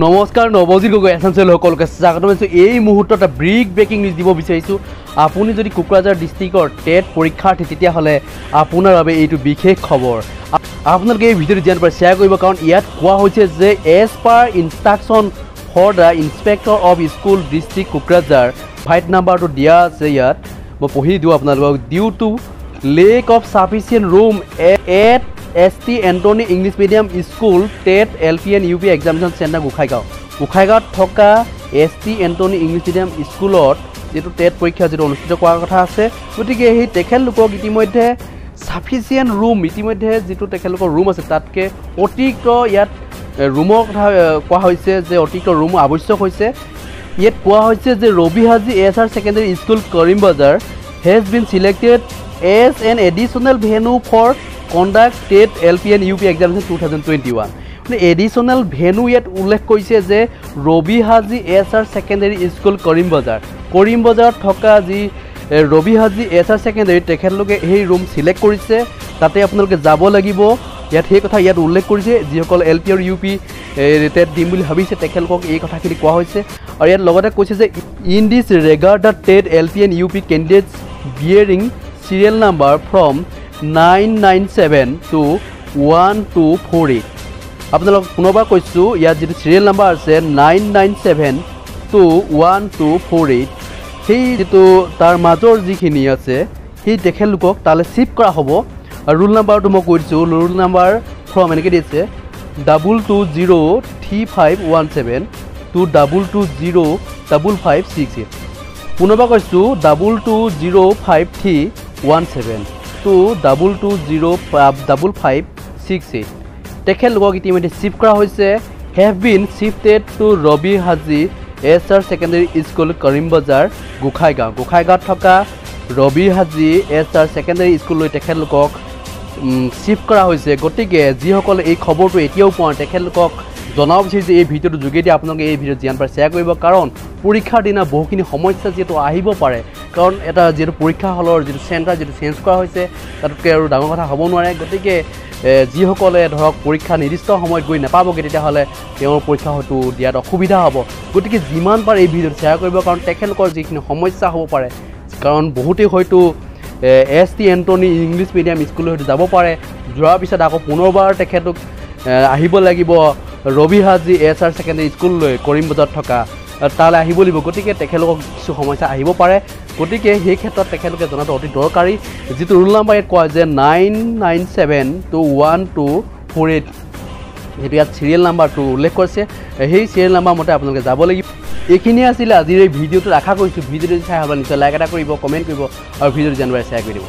নমস্কাৰ নৱজিত গগৈ এছাঞ্চল সকলোকে স্বাগতম জনাইছোঁ। এই মুহূৰ্তত এটা ব্ৰিক ব্ৰেকিং নিউজ দিব বিচাৰিছোঁ। আপুনি যদি কোকৰাঝাৰ ডিষ্ট্ৰিক্টৰ টেট পৰীক্ষাৰ্থী তেতিয়াহ'লে আপোনাৰ বাবে এইটো বিশেষ খবৰ। আপোনালোকে এই ভিডিঅ'টো যিমান পাৰে শ্বেয়াৰ কৰিব কাৰণ ইয়াত কোৱা হৈছে যে as per instruction for the inspector of school district Kokrajhar fight নাম্বাৰটো দিয়া আছে ইয়াত। মই পঢ়ি দিওঁ আপোনালোকক। Due to lack of sufficient room at S T Anthony English medium school TET L P and U P examination centre Gossaigaon গোসাইগাঁৱত থকা S T Anthony English medium স্কুলত যিটো টেট পৰীক্ষা যিটো অনুষ্ঠিত কৰাৰ কথা আছে গতিকে সেই তেখেতলোকক ইতিমধ্যে চাফিচিয়েণ্ট ৰুম ইতিমধ্যে যিটো তেখেতলোকৰ ৰুম আছে তাতকৈ অতিৰিক্ত ইয়াত ৰুমৰ কথা কোৱা হৈছে যে অতিৰিক্ত ৰুম আৱশ্যক হৈছে। ইয়াত কোৱা হৈছে যে Rabi Haji S R secondary school Karim Bazar has been selected as an additional venue for conduct TET L P and U P examination two thousand twenty one মানে এডিশ্যনেল ভেনু ইয়াত উল্লেখ কৰিছে যে Rabi Haji S R secondary school Karim Bazar. Karim বজাৰত থকা যি Rabi Haji S R secondary তেখেতলোকে সেই ৰুম চিলেক্ট কৰিছে। তাতে আপোনালোকে যাব লাগিব। ইয়াত সেই কথা ইয়াত উল্লেখ কৰিছে। যিসকল এল পি আৰু ইউ পি টেট দিম বুলি ভাবিছে তেখেতলোকক এই কথাখিনি কোৱা হৈছে। আৰু ইয়াত লগতে কৈছে যে in this regard the TET L P and U P candidates bearing serial number from nine nine seven two one two four eight আপোনালোকক পুনৰবাৰ কৈছোঁ ইয়াত যিটো চিৰিয়েল নাম্বাৰ আছে nine nine seven two one two four eight সেই যিটো তাৰ মাজৰ যিখিনি আছে সেই তেখেতলোকক তালৈ শ্বিফ্ট কৰা হ'ব। আৰু ৰোল নাম্বাৰটো মই কৈ দিছোঁ ৰোল নাম্বাৰ ফ্ৰম এনেকৈ দিছে double two zero' three five one seven two double two zero' double five six eight পুনৰবাৰ কৈছোঁ double two zero' five three one seven two double two zero' double five six eight তেখেতলোকক ইতিমধ্যে shift কৰা হৈছে। Have been shifted to Rabi Haji S R secondary school Karim Bazar Gossaigaon গোসাইগাঁৱত থকা Rabi Haji S R secondary স্কুললৈ তেখেতলোকক shift কৰা হৈছে। গতিকে যিসকলে এই খবৰটো এতিয়াও পোৱা তেখেতলোকক জনাব বিচাৰিছে এই ভিডিঅ'টোৰ যোগেদি আপোনালোকে এই ভিডিঅ'ত যিমান পাৰে শ্বেয়াৰ কৰিব। কাৰণ পৰীক্ষাৰ দিনা বহুখিনি সমস্যা যিহেতু আহিব পাৰে। কাৰণ এটা যিহেতু পৰীক্ষা হলৰ যিটো চেণ্টাৰ যিটো চেঞ্জ কৰা হৈছে তাতকৈ আৰু ডাঙৰ কথা হ'ব নোৱাৰে। গতিকে যিসকলে ধৰক পৰীক্ষা নিৰ্দিষ্ট সময়ত গৈ নাপাবগৈ তেতিয়াহ'লে তেওঁৰ পৰীক্ষা হয়তো দিয়াত অসুবিধা হ'ব। গতিকে যিমান পাৰে এই ভিডিঅ'টো শ্বেয়াৰ কৰিব কাৰণ তেখেতলোকৰ যিখিনি সমস্যা হ'ব পাৰে কাৰণ বহুতেই হয়তো S T Anthony English medium স্কুললৈ হয়তো যাব পাৰে। যোৱাৰ পিছত আকৌ পুনৰবাৰ তেখেতক আহিব লাগিব Rabi Haji S R secondary স্কুললৈ কৰিম বজাৰত থকা তালৈ আহিব লাগিব। গতিকে তেখেতলোকক কিছু সমস্যা আহিব পাৰে। গতিকে সেই ক্ষেত্ৰত তেখেতলোকে জনাটো অতি দৰকাৰী। যিটো ৰোল নাম্বাৰ ইয়াত কোৱা যে nine nine seven two one two four eight. সেইটো ইয়াত চিৰিয়েল নাম্বাৰটো উল্লেখ কৰিছে। সেই চিৰিয়েল নাম্বাৰ মতে আপোনালোকে যাব লাগিব। এইখিনিয়ে আছিলে আজিৰ এই ভিডিঅ'টোত। আশা কৰিছোঁ ভিডিঅ'টো চাই ভাল নিশ্চয় লাইক এটা কৰিব কমেণ্ট কৰিব আৰু ভিডিঅ'টো জানুৱাৰী শ্বেয়াৰ কৰি দিব।